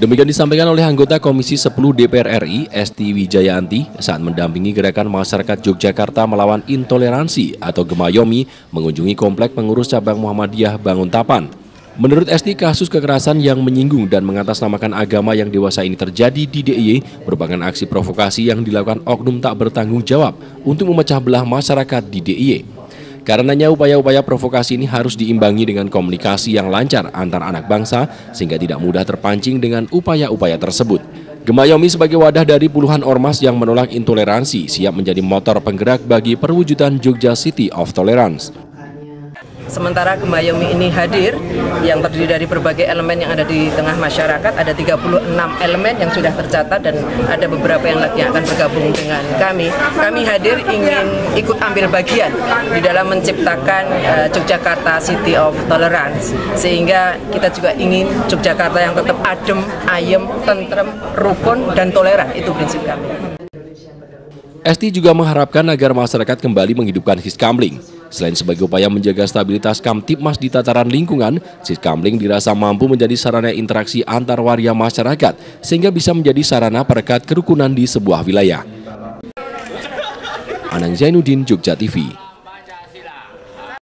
Demikian disampaikan oleh anggota Komisi 10 DPR RI, Esti Wijayanti, saat mendampingi gerakan masyarakat Yogyakarta melawan intoleransi atau Gemayomi mengunjungi komplek pengurus cabang Muhammadiyah Banguntapan. Menurut Esti, kasus kekerasan yang menyinggung dan mengatasnamakan agama yang dewasa ini terjadi di DIY merupakan aksi provokasi yang dilakukan oknum tak bertanggung jawab untuk memecah belah masyarakat di DIY. Karenanya upaya-upaya provokasi ini harus diimbangi dengan komunikasi yang lancar antar anak bangsa sehingga tidak mudah terpancing dengan upaya-upaya tersebut. Gemayomi sebagai wadah dari puluhan ormas yang menolak intoleransi siap menjadi motor penggerak bagi perwujudan Jogja City of Tolerance. Sementara Gemayomi ini hadir yang terdiri dari berbagai elemen yang ada di tengah masyarakat, ada 36 elemen yang sudah tercatat dan ada beberapa yang lagi akan bergabung dengan kami. Kami hadir ingin ikut ambil bagian di dalam menciptakan uh, Yogyakarta City of Tolerance sehingga kita juga ingin Yogyakarta yang tetap adem, ayem, tentrem, rukun dan toleran itu prinsip kami. Esti juga mengharapkan agar masyarakat kembali menghidupkan Hiskamling. Selain sebagai upaya menjaga stabilitas Kamtipmas di tataran lingkungan, Hiskamling dirasa mampu menjadi sarana interaksi antar waria masyarakat sehingga bisa menjadi sarana perekat kerukunan di sebuah wilayah. Anang Zainuddin, Jogja TV.